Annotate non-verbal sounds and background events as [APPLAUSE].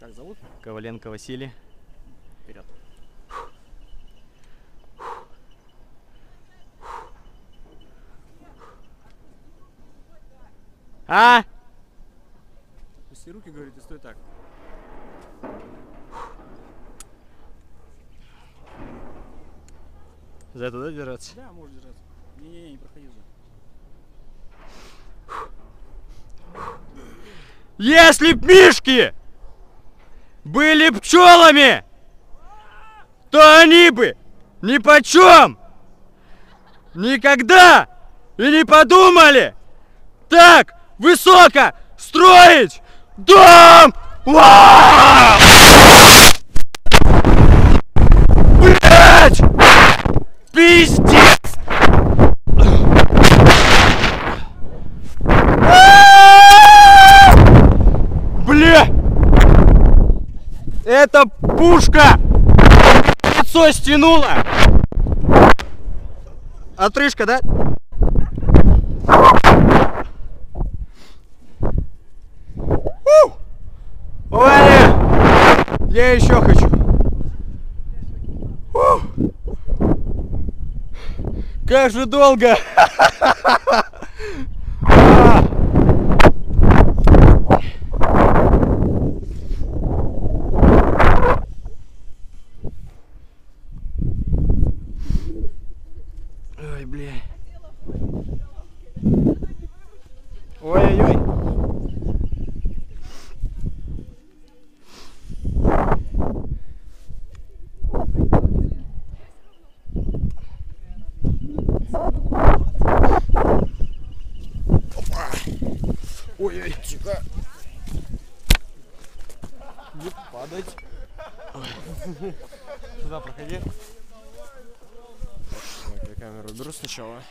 Как зовут? Коваленко Василий. Вперед. А? Пусти руки, говорит, и стой так. За это, да, держаться? Да, можешь держаться. Не-не-не, не проходи уже. Если б мишки были пчелами, то они бы ни почем никогда и не подумали так высоко строить дом! Блять! Пиздец! Это пушка! Лицо стянула! Отрыжка, да? Ваня! Я еще хочу. Ух! Как же долго! [LAUGHS] А! Ой, бля. Ой-ой-ой. Ой-ой, тихо. Не падать. Сюда проходи. Так, я камеру беру сначала.